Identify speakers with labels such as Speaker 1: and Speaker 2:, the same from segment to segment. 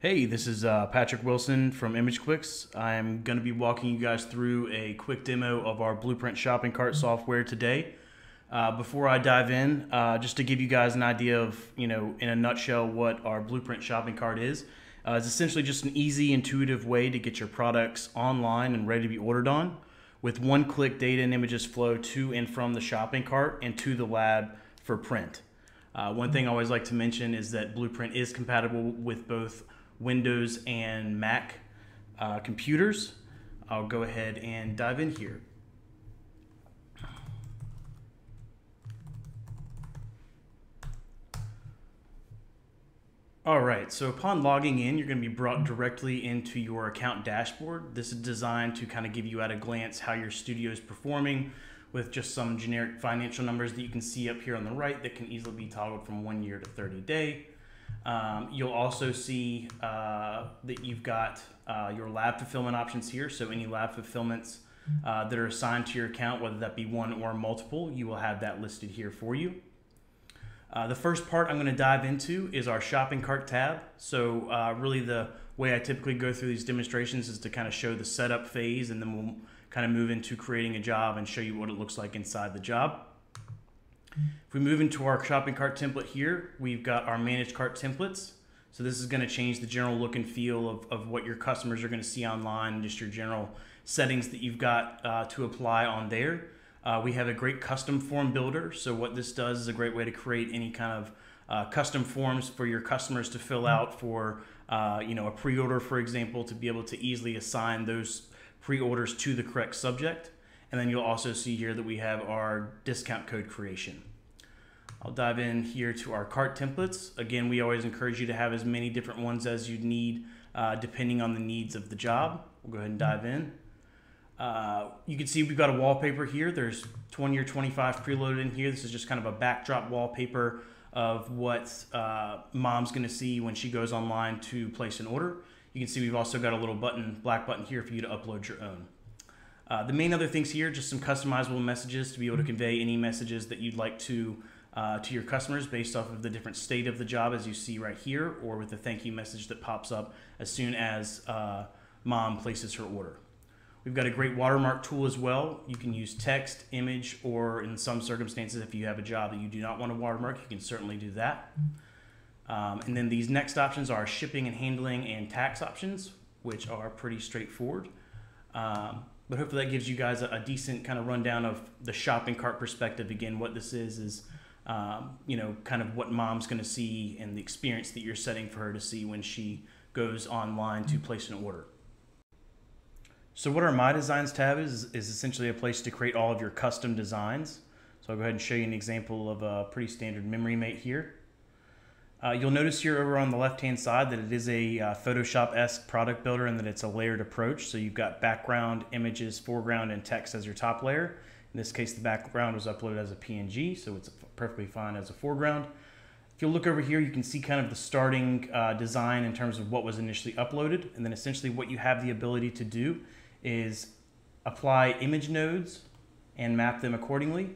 Speaker 1: Hey, this is uh, Patrick Wilson from ImageQuix. I'm going to be walking you guys through a quick demo of our Blueprint shopping cart software today. Uh, before I dive in, uh, just to give you guys an idea of, you know, in a nutshell, what our Blueprint shopping cart is. Uh, it's essentially just an easy, intuitive way to get your products online and ready to be ordered on. With one click, data and images flow to and from the shopping cart and to the lab for print. Uh, one thing I always like to mention is that Blueprint is compatible with both Windows and Mac uh, computers. I'll go ahead and dive in here. All right, so upon logging in, you're going to be brought directly into your account dashboard. This is designed to kind of give you at a glance how your studio is performing with just some generic financial numbers that you can see up here on the right that can easily be toggled from one year to 30 day. Um, you'll also see uh, that you've got uh, your lab fulfillment options here. So any lab fulfillments uh, that are assigned to your account, whether that be one or multiple, you will have that listed here for you. Uh, the first part I'm going to dive into is our shopping cart tab. So uh, really the way I typically go through these demonstrations is to kind of show the setup phase and then we'll kind of move into creating a job and show you what it looks like inside the job. If we move into our shopping cart template here, we've got our managed cart templates. So this is going to change the general look and feel of, of what your customers are going to see online just your general settings that you've got uh, to apply on there. Uh, we have a great custom form builder. So what this does is a great way to create any kind of uh, custom forms for your customers to fill out for, uh, you know, a pre-order, for example, to be able to easily assign those pre-orders to the correct subject. And then you'll also see here that we have our discount code creation. I'll dive in here to our cart templates. Again, we always encourage you to have as many different ones as you need uh, depending on the needs of the job. We'll go ahead and dive in. Uh, you can see we've got a wallpaper here. There's 20 or 25 preloaded in here. This is just kind of a backdrop wallpaper of what uh, mom's going to see when she goes online to place an order. You can see we've also got a little button, black button here for you to upload your own. Uh, the main other things here, just some customizable messages to be able to convey any messages that you'd like to uh, to your customers based off of the different state of the job as you see right here or with the thank you message that pops up as soon as uh, mom places her order. We've got a great watermark tool as well. You can use text, image, or in some circumstances, if you have a job that you do not want to watermark, you can certainly do that. Um, and then these next options are shipping and handling and tax options, which are pretty straightforward. Um, but hopefully that gives you guys a, a, decent kind of rundown of the shopping cart perspective. Again, what this is is, um, you know, kind of what mom's going to see and the experience that you're setting for her to see when she goes online to place an order. So what our My Designs tab is, is essentially a place to create all of your custom designs. So I'll go ahead and show you an example of a pretty standard memory mate here. Uh, you'll notice here over on the left-hand side that it is a uh, Photoshop-esque product builder and that it's a layered approach. So you've got background, images, foreground, and text as your top layer. In this case, the background was uploaded as a PNG, so it's perfectly fine as a foreground. If you look over here, you can see kind of the starting uh, design in terms of what was initially uploaded. And then essentially what you have the ability to do is apply image nodes and map them accordingly,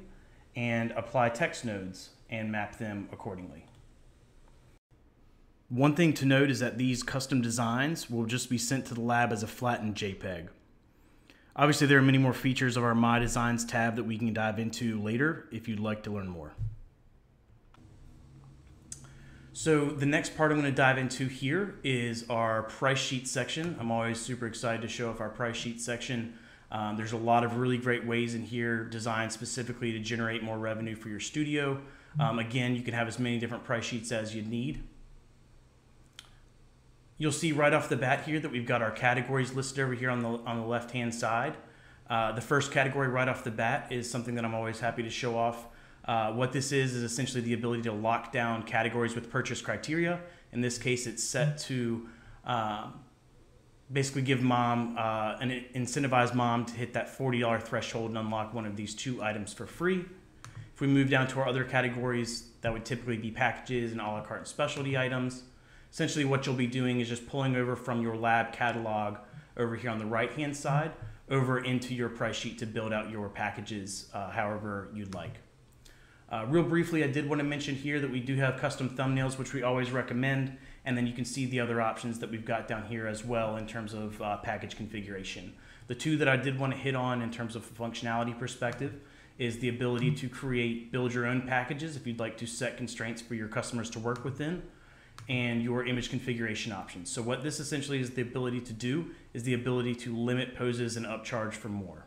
Speaker 1: and apply text nodes and map them accordingly. One thing to note is that these custom designs will just be sent to the lab as a flattened JPEG. Obviously, there are many more features of our My Designs tab that we can dive into later if you'd like to learn more. So the next part I'm going to dive into here is our price sheet section. I'm always super excited to show off our price sheet section. Um, there's a lot of really great ways in here designed specifically to generate more revenue for your studio. Um, again, you can have as many different price sheets as you need. You'll see right off the bat here that we've got our categories listed over here on the, on the left-hand side. Uh, the first category right off the bat is something that I'm always happy to show off. Uh, what this is is essentially the ability to lock down categories with purchase criteria. In this case, it's set to um, basically give mom uh, an incentivize mom to hit that $40 threshold and unlock one of these two items for free. If we move down to our other categories, that would typically be packages and a la carte and specialty items essentially what you'll be doing is just pulling over from your lab catalog over here on the right hand side over into your price sheet to build out your packages uh, however you'd like. Uh, real briefly, I did want to mention here that we do have custom thumbnails, which we always recommend. And then you can see the other options that we've got down here as well in terms of uh, package configuration. The two that I did want to hit on in terms of functionality perspective is the ability to create, build your own packages if you'd like to set constraints for your customers to work within, and your image configuration options. So what this essentially is the ability to do is the ability to limit poses and upcharge for more.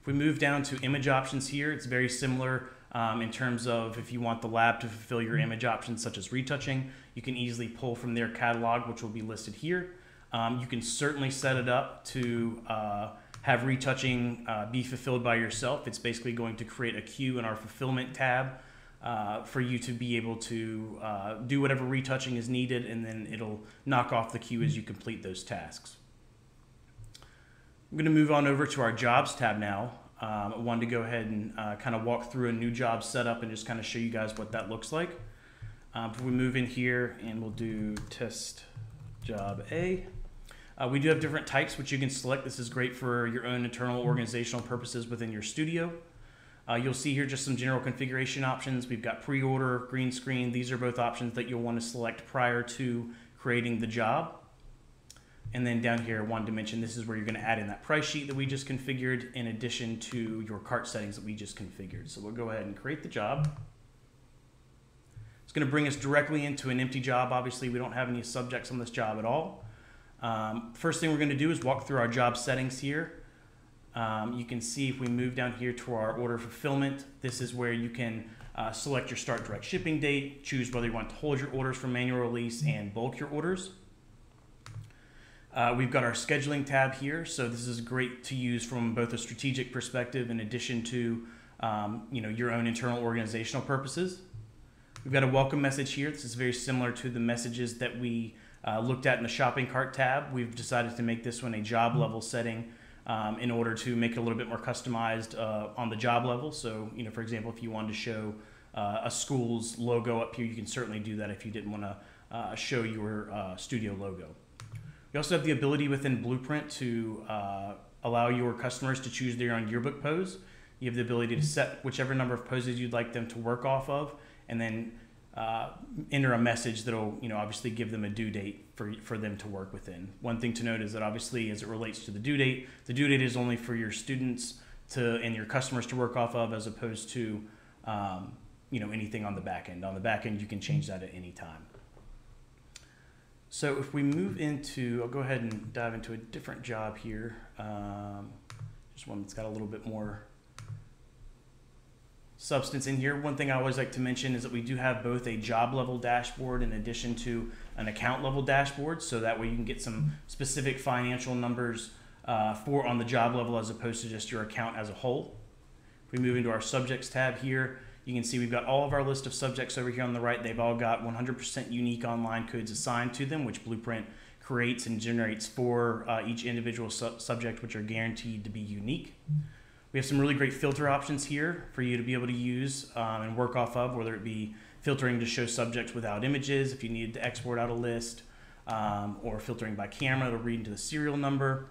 Speaker 1: If we move down to image options here, it's very similar um, in terms of if you want the lab to fulfill your image options such as retouching, you can easily pull from their catalog, which will be listed here. Um, you can certainly set it up to uh, have retouching uh, be fulfilled by yourself. It's basically going to create a queue in our fulfillment tab uh, for you to be able to uh, do whatever retouching is needed, and then it'll knock off the queue as you complete those tasks. I'm going to move on over to our jobs tab now. Um, I wanted to go ahead and uh, kind of walk through a new job setup and just kind of show you guys what that looks like. Um, we move in here and we'll do test job A. Uh, we do have different types which you can select. This is great for your own internal organizational purposes within your studio. Uh, you'll see here just some general configuration options. We've got pre-order, green screen. These are both options that you'll want to select prior to creating the job. And then down here, one dimension, this is where you're going to add in that price sheet that we just configured in addition to your cart settings that we just configured. So we'll go ahead and create the job. It's going to bring us directly into an empty job. Obviously, we don't have any subjects on this job at all. Um, first thing we're going to do is walk through our job settings here. Um, you can see if we move down here to our order fulfillment, this is where you can uh, select your start direct shipping date, choose whether you want to hold your orders for manual release and bulk your orders. Uh, we've got our scheduling tab here, so this is great to use from both a strategic perspective in addition to um, you know your own internal organizational purposes. We've got a welcome message here. This is very similar to the messages that we uh, looked at in the shopping cart tab. We've decided to make this one a job level setting um, in order to make it a little bit more customized uh, on the job level. So, you know, for example, if you wanted to show uh, a school's logo up here, you can certainly do that if you didn't want to uh, show your uh, studio logo. You also have the ability within Blueprint to uh, allow your customers to choose their own yearbook pose. You have the ability to set whichever number of poses you'd like them to work off of, and then uh, enter a message that'll, you know, obviously give them a due date for, for them to work within. One thing to note is that obviously, as it relates to the due date, the due date is only for your students to and your customers to work off of, as opposed to, um, you know, anything on the back end. On the back end, you can change that at any time. So if we move into, I'll go ahead and dive into a different job here. Um, just one that's got a little bit more substance in here. One thing I always like to mention is that we do have both a job level dashboard in addition to an account level dashboard. So that way you can get some specific financial numbers uh, for on the job level as opposed to just your account as a whole. If we move into our subjects tab here, you can see we've got all of our list of subjects over here on the right. They've all got 100% unique online codes assigned to them, which Blueprint creates and generates for uh, each individual su subject, which are guaranteed to be unique. We have some really great filter options here for you to be able to use um, and work off of, whether it be filtering to show subjects without images, if you needed to export out a list, um, or filtering by camera to read into the serial number.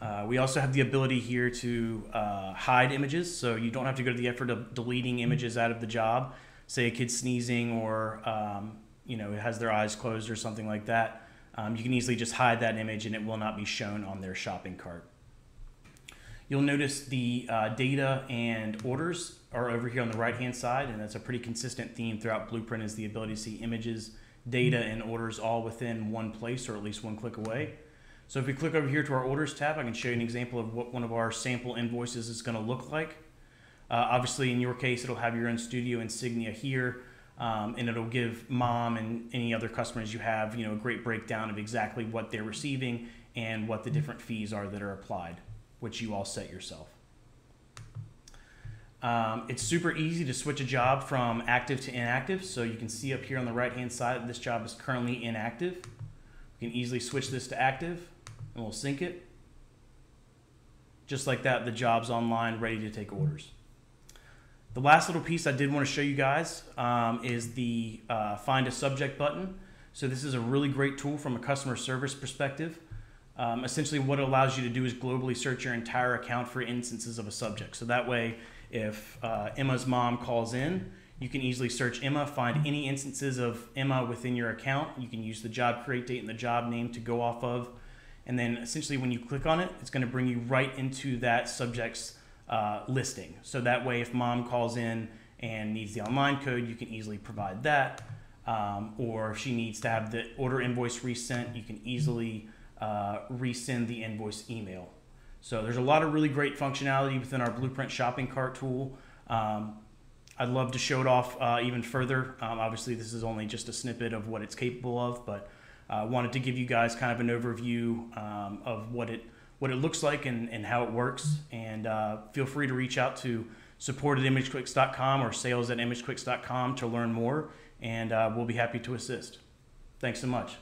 Speaker 1: Uh, we also have the ability here to uh, hide images, so you don't have to go to the effort of deleting images out of the job. Say a kid's sneezing or um, you know has their eyes closed or something like that. Um, you can easily just hide that image and it will not be shown on their shopping cart. You'll notice the uh, data and orders are over here on the right hand side, and that's a pretty consistent theme throughout Blueprint is the ability to see images, data, and orders all within one place or at least one click away. So if we click over here to our orders tab, I can show you an example of what one of our sample invoices is going to look like. Uh, obviously, in your case, it'll have your own studio insignia here, um, and it'll give mom and any other customers you have, you know, a great breakdown of exactly what they're receiving and what the different fees are that are applied which you all set yourself. Um, it's super easy to switch a job from active to inactive. So you can see up here on the right hand side, this job is currently inactive. We can easily switch this to active and we'll sync it. Just like that, the job's online, ready to take orders. The last little piece I did want to show you guys um, is the uh, find a subject button. So this is a really great tool from a customer service perspective. Um, essentially, what it allows you to do is globally search your entire account for instances of a subject. So that way, if uh, Emma's mom calls in, You can easily search Emma, find any instances of Emma within your account. You can use the job create date and the job name to go off of. And then essentially, when you click on it, it's going to bring you right into that subject's uh, listing. So that way, if mom calls in and needs the online code, you can easily provide that. Um, or if she needs to have the order invoice resent, you can easily uh, resend the invoice email. So there's a lot of really great functionality within our Blueprint shopping cart tool. Um, I'd love to show it off uh, even further. Um, obviously, this is only just a snippet of what it's capable of, but uh, wanted to give you guys kind of an overview um, of what it what it looks like and, and how it works. And uh, feel free to reach out to support at imagequix.com or sales at imagequix.com to learn more, and uh, we'll be happy to assist. Thanks so much.